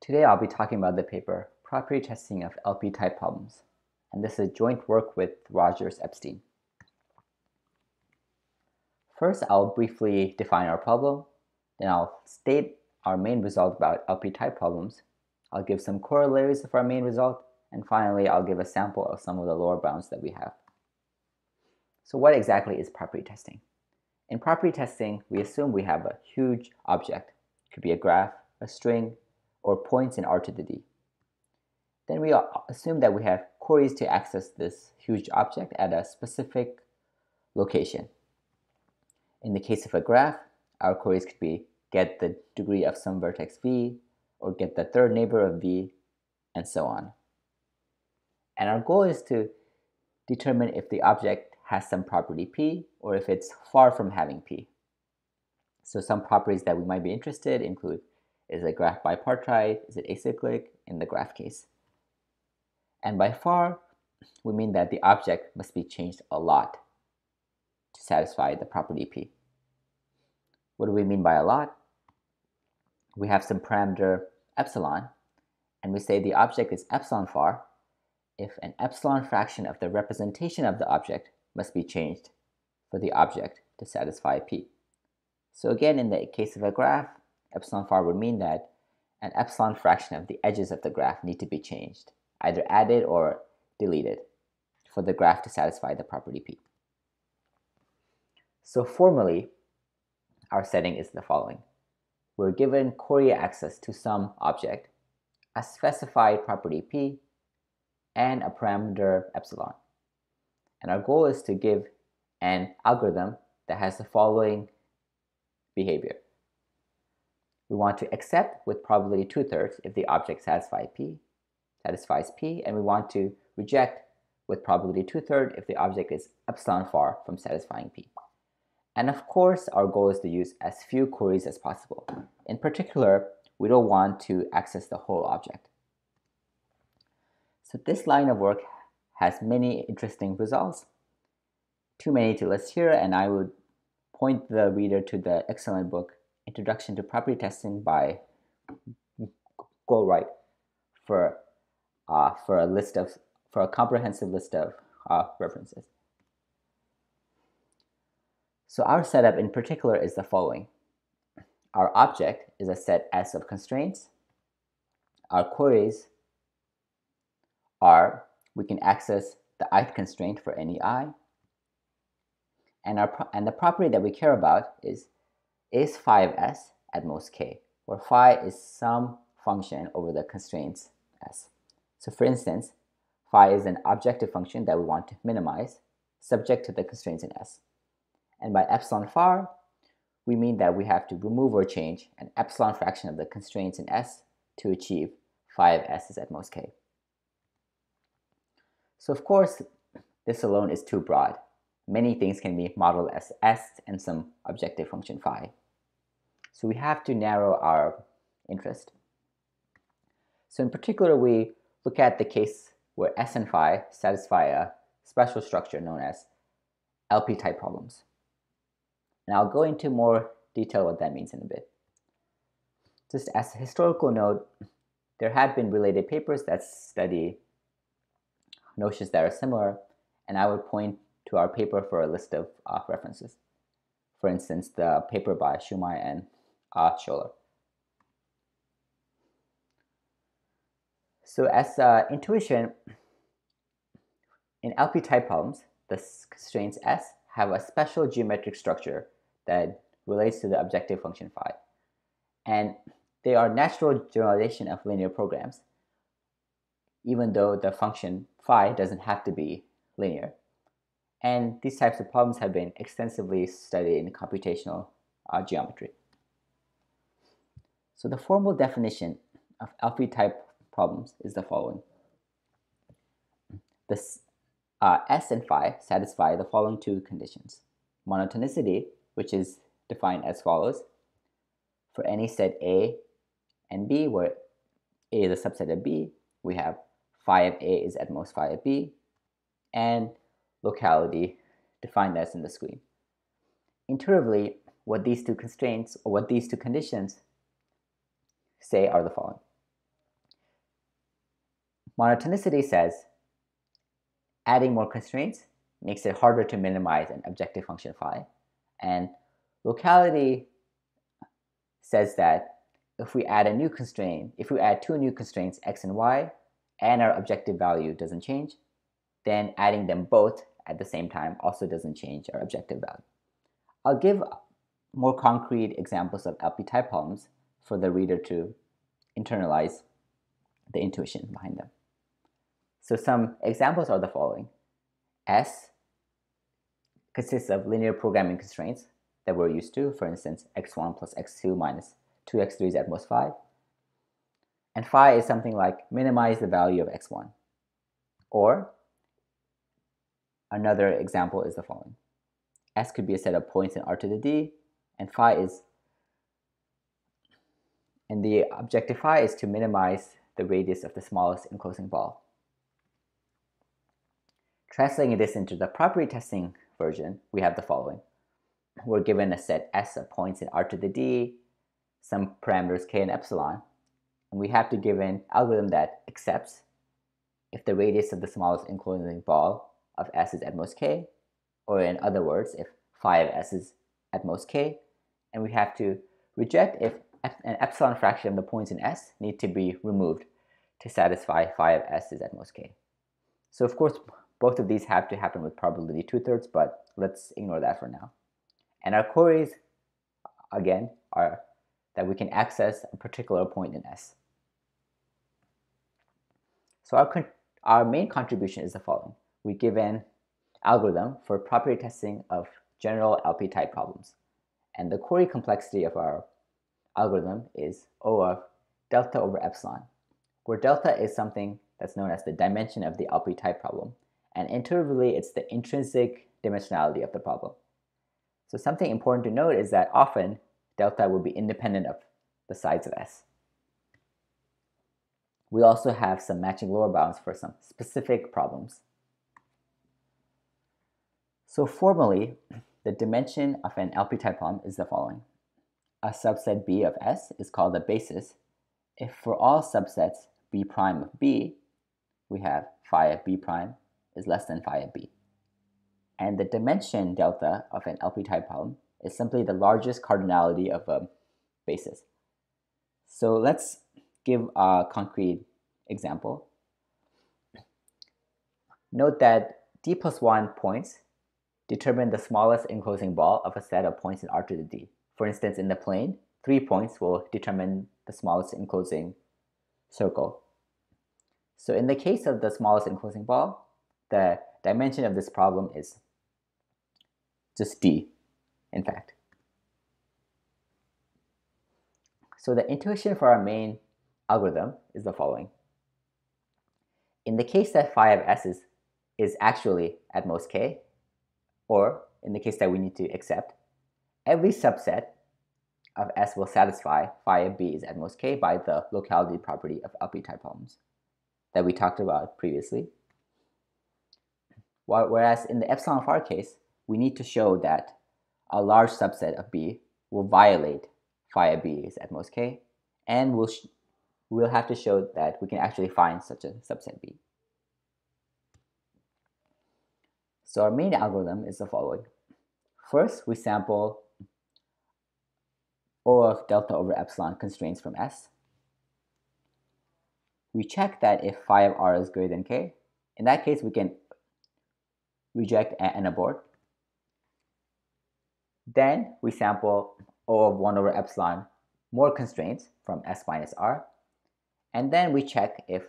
Today I'll be talking about the paper Property Testing of LP-type Problems, and this is joint work with Rogers Epstein. First, I'll briefly define our problem, then I'll state our main result about LP-type problems, I'll give some corollaries of our main result, and finally I'll give a sample of some of the lower bounds that we have. So what exactly is property testing? In property testing, we assume we have a huge object. It could be a graph, a string, or points in R to the D. Then we assume that we have queries to access this huge object at a specific location. In the case of a graph, our queries could be get the degree of some vertex v, or get the third neighbor of v, and so on. And our goal is to determine if the object has some property p or if it's far from having p. So some properties that we might be interested include is a graph bipartite, is it acyclic in the graph case. And by far, we mean that the object must be changed a lot to satisfy the property p. What do we mean by a lot? We have some parameter epsilon, and we say the object is epsilon far if an epsilon fraction of the representation of the object must be changed for the object to satisfy P. So again, in the case of a graph, epsilon far would mean that an epsilon fraction of the edges of the graph need to be changed, either added or deleted, for the graph to satisfy the property P. So formally, our setting is the following. We're given query access to some object, a specified property P, and a parameter epsilon. And our goal is to give an algorithm that has the following behavior. We want to accept with probability two-thirds if the object satisfies P, satisfies P, and we want to reject with probability two-thirds if the object is epsilon far from satisfying P. And of course, our goal is to use as few queries as possible. In particular, we don't want to access the whole object. So this line of work has many interesting results. Too many to list here, and I would point the reader to the excellent book, Introduction to Property Testing by Goldreich for, uh, for a list of, for a comprehensive list of uh, references. So our setup in particular is the following. Our object is a set S of constraints. Our queries are we can access the ith constraint for any i. And, our, and the property that we care about is is 5s at most k, where phi is some function over the constraints s. So for instance, phi is an objective function that we want to minimize subject to the constraints in s. And by epsilon far, we mean that we have to remove or change an epsilon fraction of the constraints in s to achieve phi of s is at most k. So of course, this alone is too broad. Many things can be modeled as S and some objective function phi. So we have to narrow our interest. So in particular, we look at the case where S and phi satisfy a special structure known as LP-type problems. And I'll go into more detail what that means in a bit. Just as a historical note, there have been related papers that study notions that are similar, and I would point to our paper for a list of uh, references. For instance, the paper by Czumaj and uh, Sohler. So as uh, intuition, in LP-type problems, the constraints S have a special geometric structure that relates to the objective function phi. And they are natural generalization of linear programs, even though the function phi doesn't have to be linear. And these types of problems have been extensively studied in computational uh, geometry. So the formal definition of LP-type problems is the following. The uh, S and phi satisfy the following two conditions. Monotonicity, which is defined as follows. For any set A and B, where A is a subset of B, we have phi of A is at most phi of B, and locality defined as in the screen. Intuitively, what these two constraints or what these two conditions say are the following. Monotonicity says adding more constraints makes it harder to minimize an objective function phi. And locality says that if we add a new constraint, if we add two new constraints, x and y, and our objective value doesn't change, then adding them both at the same time also doesn't change our objective value. I'll give more concrete examples of LP type problems for the reader to internalize the intuition behind them. So some examples are the following. S consists of linear programming constraints that we're used to, for instance, x1 plus x2 minus 2x3 is at most 5. And phi is something like minimize the value of x1. Or another example is the following. S could be a set of points in R to the D, and phi is, and the objective phi is to minimize the radius of the smallest enclosing ball. Translating this into the property testing version, we have the following. We're given a set S of points in R to the D, some parameters K and epsilon, and we have to give an algorithm that accepts if the radius of the smallest enclosing ball of S is at most K, or in other words, if phi of S is at most K, and we have to reject if an epsilon fraction of the points in S need to be removed to satisfy phi of S is at most K. So of course, both of these have to happen with probability two-thirds, but let's ignore that for now. And our queries, again, are that we can access a particular point in S. So our, our main contribution is the following. We give an algorithm for property testing of general LP type problems. And the query complexity of our algorithm is O of delta over epsilon, where delta is something that's known as the dimension of the LP type problem and intuitively it's the intrinsic dimensionality of the problem. So something important to note is that often delta will be independent of the size of S. We also have some matching lower bounds for some specific problems. So formally, the dimension of an LP-type problem is the following. A subset B of S is called the basis if for all subsets B prime of B, we have phi of B prime is less than phi of b. And the dimension delta of an LP type problem is simply the largest cardinality of a basis. So let's give a concrete example. Note that d plus 1 points determine the smallest enclosing ball of a set of points in R to the d. For instance, in the plane, 3 points will determine the smallest enclosing circle. So in the case of the smallest enclosing ball, the dimension of this problem is just d, in fact. So the intuition for our main algorithm is the following. In the case that phi of s is, is actually at most k, or in the case that we need to accept, every subset of S will satisfy phi of B is at most k by the locality property of LP type problems that we talked about previously. Whereas in the epsilon phi case, we need to show that a large subset of B will violate phi of B is at most k, and we'll, we'll have to show that we can actually find such a subset B. So our main algorithm is the following. First, we sample Of delta over epsilon constraints from S. We check that if phi of R is greater than K, in that case we can reject and abort. Then we sample O of 1 over epsilon more constraints from S minus R. And then we check if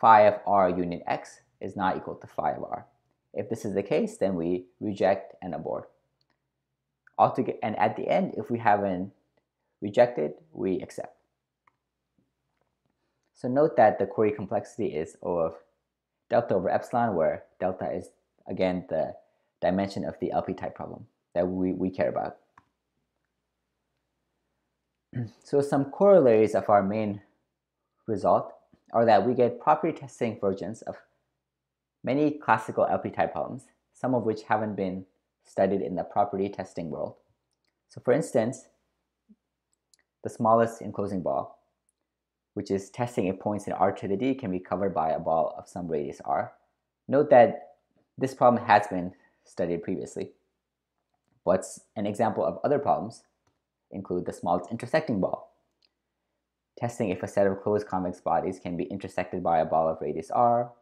phi of R union X is not equal to phi of R. If this is the case, then we reject and abort. Altogether, and at the end, if we haven't rejected, we accept. So note that the query complexity is O of delta over epsilon, where delta is again, the dimension of the LP type problem that we, we care about. so some corollaries of our main result are that we get property testing versions of many classical LP type problems, some of which haven't been studied in the property testing world. So for instance, the smallest enclosing ball. which is testing if points in r to the d can be covered by a ball of some radius r. Note that this problem has been studied previously, but an example of other problems include the smallest intersecting ball, testing if a set of closed convex bodies can be intersected by a ball of radius r,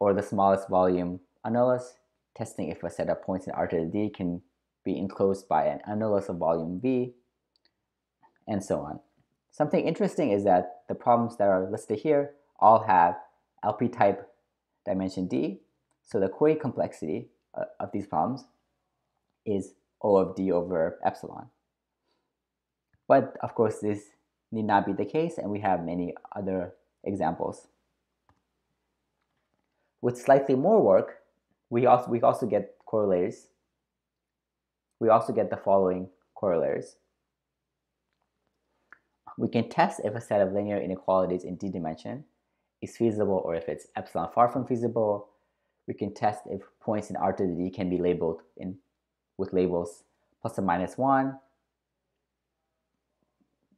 or the smallest volume annulus, testing if a set of points in r to the d can be enclosed by an annulus of volume v, and so on. Something interesting is that the problems that are listed here all have LP type dimension d, so the query complexity uh, of these problems is O of d over epsilon. But of course, this need not be the case, and we have many other examples. With slightly more work, we also, we also get corollaries. We also get the following corollaries. We can test if a set of linear inequalities in d dimension is feasible or if it's epsilon far from feasible. We can test if points in R to the d can be labeled in with labels plus or minus 1.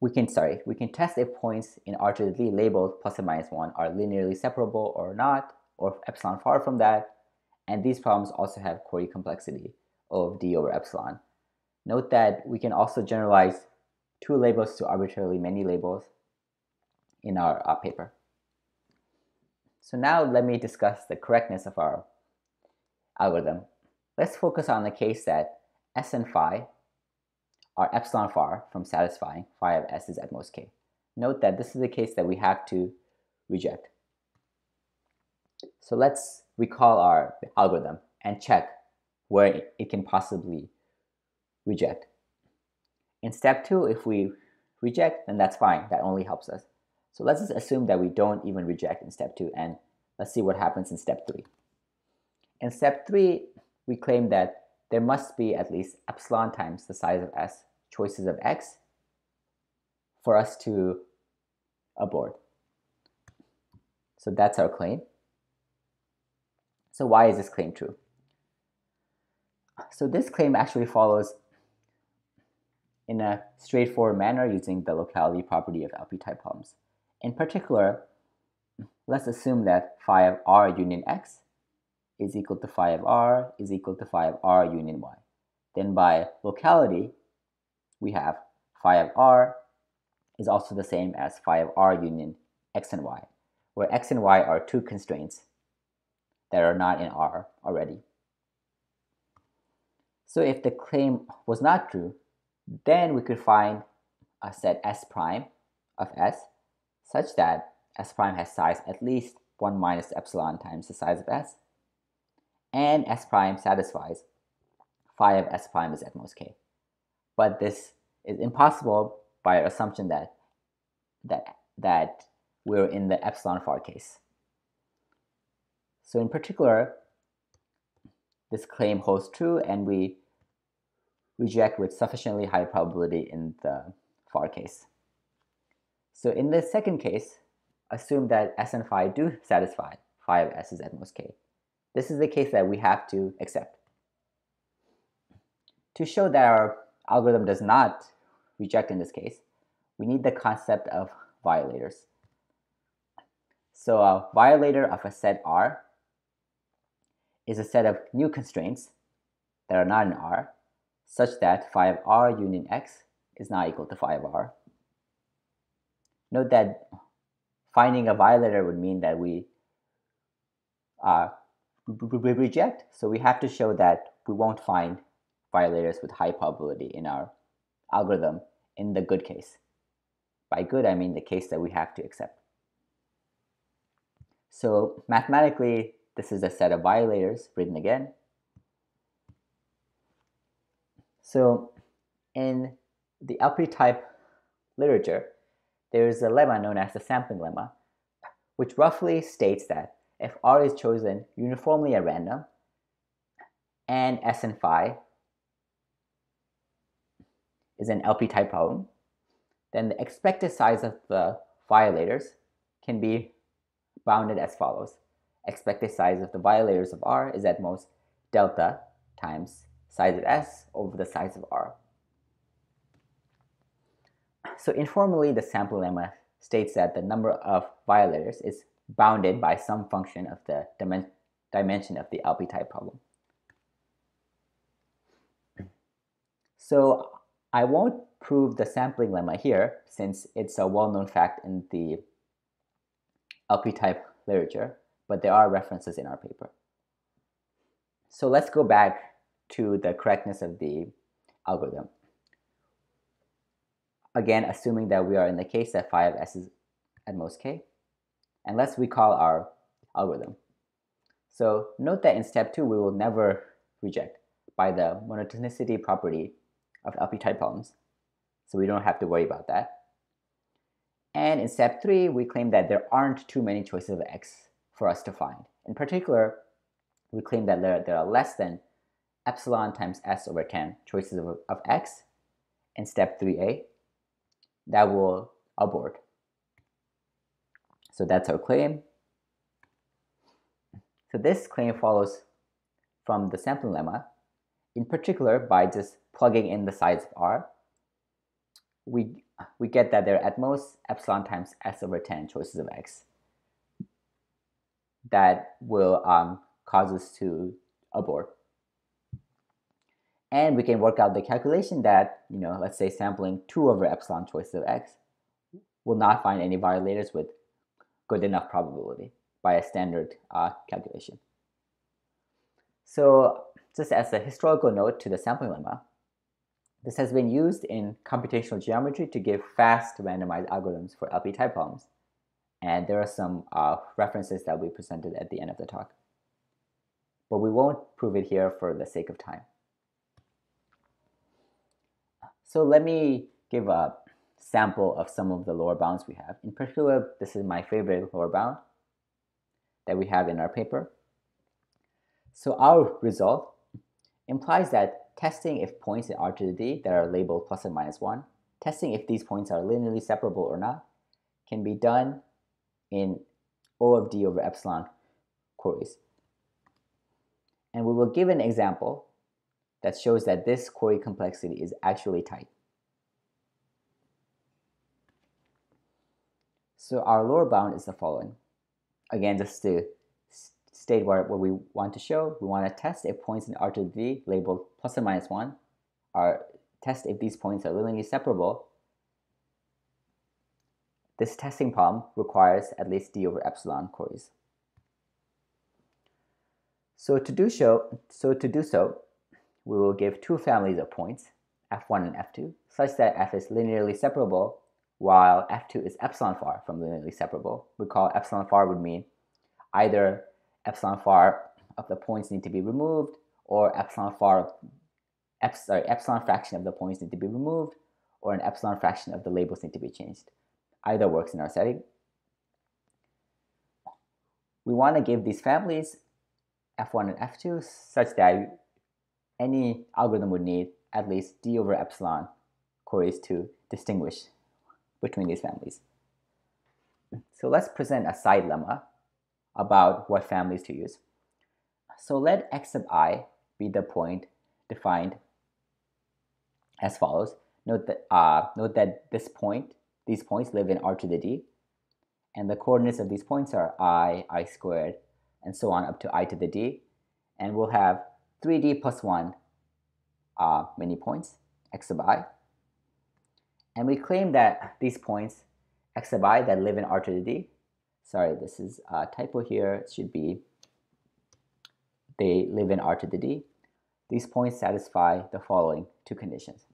We can, sorry, we can test if points in R to the d labeled plus or minus 1 are linearly separable or not, or epsilon far from that. And these problems also have query complexity of d over epsilon. Note that we can also generalize two labels to arbitrarily many labels in our paper. So now let me discuss the correctness of our algorithm. Let's focus on the case that s and phi are epsilon far from satisfying phi of s is at most k. Note that this is the case that we have to reject. So let's recall our algorithm and check where it can possibly reject. In step two, if we reject, then that's fine. That only helps us. So let's just assume that we don't even reject in step two, and let's see what happens in step three. In step three, we claim that there must be at least epsilon times the size of s choices of x for us to abort. So that's our claim. So why is this claim true? So this claim actually follows in a straightforward manner using the locality property of LP type problems. In particular, let's assume that phi of r union x is equal to phi of r is equal to phi of r union y. Then by locality, we have phi of r is also the same as phi of r union x and y, where x and y are two constraints that are not in R already. So if the claim was not true, then we could find a set S prime of S such that S prime has size at least 1 minus epsilon times the size of S, and S prime satisfies phi of S prime is at most k. But this is impossible by our assumption that, that, that we're in the epsilon far case. So in particular, this claim holds true and we reject with sufficiently high probability in the far case. So in the second case, assume that S and phi do satisfy phi of S is at most k. This is the case that we have to accept. To show that our algorithm does not reject in this case, we need the concept of violators. So a violator of a set R is a set of new constraints that are not in R, such that 5r union X is not equal to 5r. Note that finding a violator would mean that we uh, reject, so we have to show that we won't find violators with high probability in our algorithm in the good case. By good, I mean the case that we have to accept. So mathematically, this is a set of violators written again. So in the LP type literature, there is a lemma known as the sampling lemma, which roughly states that if R is chosen uniformly at random and S and phi is an LP type problem, then the expected size of the violators can be bounded as follows. Expected size of the violators of R is at most delta times size of S over the size of R. So informally, the sample lemma states that the number of violators is bounded by some function of the dimen dimension of the LP type problem. So I won't prove the sampling lemma here since it's a well-known fact in the LP type literature, but there are references in our paper. So let's go back to the correctness of the algorithm. Again, assuming that we are in the case that phi of s is at most k. And let's recall our algorithm. So note that in step two, we will never reject by the monotonicity property of LP type problems. So we don't have to worry about that. And in step three, we claim that there aren't too many choices of x for us to find. In particular, we claim that there, there are less than epsilon times s over 10 choices of, of x in step 3a that will abort. So that's our claim. So this claim follows from the sampling lemma, in particular by just plugging in the size of R, we, we get that there are at most epsilon times s over 10 choices of x that will um, cause us to abort. And we can work out the calculation that, you know, let's say sampling 2 over epsilon choices of x will not find any violators with good enough probability by a standard uh, calculation. So just as a historical note to the sampling lemma, this has been used in computational geometry to give fast randomized algorithms for LP type problems. And there are some uh, references that we presented at the end of the talk. But we won't prove it here for the sake of time. So let me give a sample of some of the lower bounds we have. In particular, this is my favorite lower bound that we have in our paper. So our result implies that testing if points in R to the D that are labeled plus and minus 1, testing if these points are linearly separable or not, can be done in O of D over epsilon queries. And we will give an example that shows that this query complexity is actually tight. So our lower bound is the following. Again, just to state what, we want to show, we want to test if points in R to D labeled plus or minus 1 are test if these points are linearly separable. This testing problem requires at least D over epsilon queries. So to do so, so to do so, we will give two families of points, f1 and f2, such that f is linearly separable while f2 is epsilon far from linearly separable. We call epsilon far would mean either epsilon far of the points need to be removed or epsilon far ep, sorry, epsilon fraction of the points need to be removed or an epsilon fraction of the labels need to be changed. Either works in our setting. We want to give these families f1 and f2 such that any algorithm would need at least d over epsilon queries to distinguish between these families. So let's present a side lemma about what families to use. So let x sub i be the point defined as follows. Note that, uh, note that this point, these points live in R to the D, and the coordinates of these points are i, i squared, and so on up to i to the d, and we'll have 3d plus 1 uh, many points, x sub i, and we claim that these points, x sub i, that live in R to the d, sorry, this is a typo here, it should be they live in R to the d. These points satisfy the following two conditions.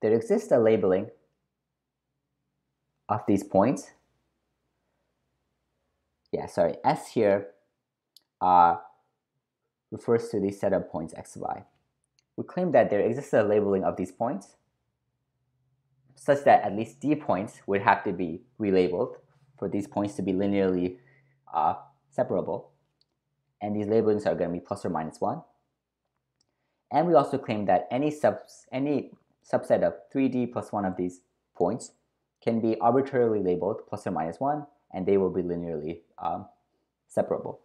There exists a labeling of these points. Yeah, sorry, S here uh, refers to the set of points x i. We claim that there exists a labeling of these points such that at least d points would have to be relabeled for these points to be linearly uh, separable. And these labelings are going to be plus or minus 1. And we also claim that any, subs, any subset of 3d plus 1 of these points can be arbitrarily labeled plus or minus 1, and they will be linearly um, separable.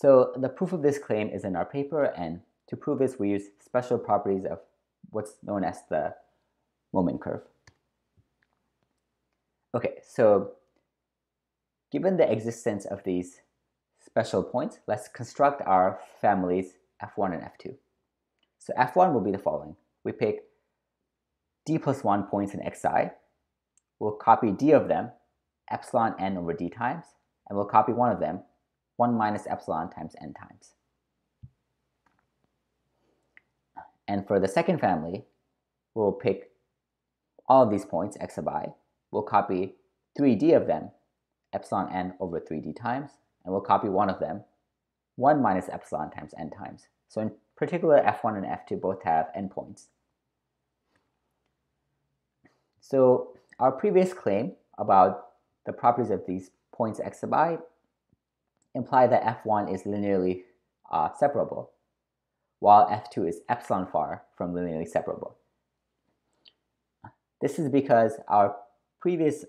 So the proof of this claim is in our paper, and to prove this, we use special properties of what's known as the moment curve. Okay, so given the existence of these special points, let's construct our families f1 and f2. So f1 will be the following. We pick d plus 1 points in xi. We'll copy d of them, epsilon n over d times, and we'll copy one of them, 1 minus epsilon times n times. And for the second family, we'll pick all of these points, x sub i. We'll copy 3d of them, epsilon n over 3d times, and we'll copy one of them, 1 minus epsilon times n times. So in particular, f1 and f2 both have endpoints. So our previous claim about the properties of these points x sub i imply that f1 is linearly uh, separable, while f2 is epsilon far from linearly separable. This is because our previous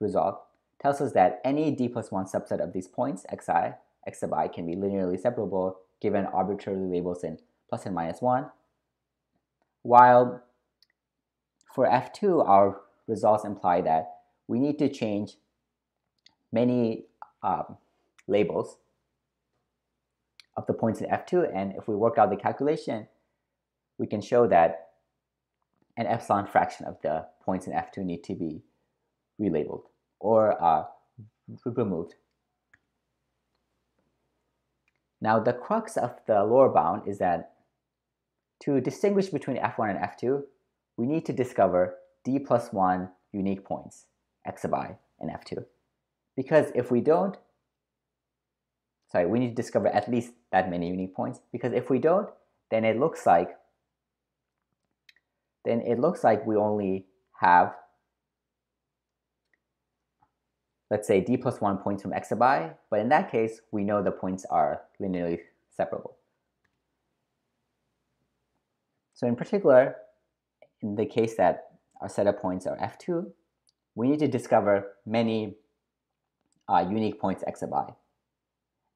result tells us that any d plus 1 subset of these points, xi, x sub i, can be linearly separable given arbitrary labels in plus and minus 1, while for f2, our results imply that we need to change many um, labels of the points in f2, and if we work out the calculation, we can show that an epsilon fraction of the points in f2 need to be relabeled or uh, removed. Now the crux of the lower bound is that to distinguish between f1 and f2, we need to discover d plus 1 unique points, x sub i and f2. Because if we don't, sorry, we need to discover at least that many unique points, because if we don't, then it looks like then it looks like we only have let's say d plus 1 points from x sub i, but in that case, we know the points are linearly separable. So in particular, in the case that our set of points are f2, we need to discover many uh, unique points x sub i.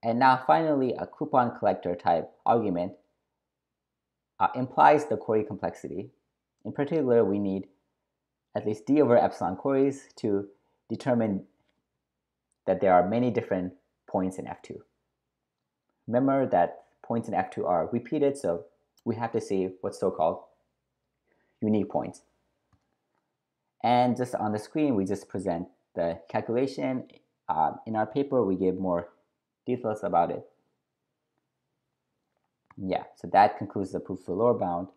And now finally, a coupon collector type argument uh, implies the query complexity. In particular, we need at least d over epsilon queries to determine that there are many different points in F2. Remember that points in F2 are repeated, so we have to see what's so-called unique points. And just on the screen, we just present the calculation. Uh, in our paper, we give more details about it. Yeah, so that concludes the proof of the lower bound.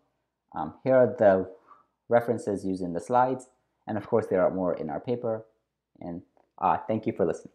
Um, here are the references used in the slides. And of course, there are more in our paper. And uh, thank you for listening.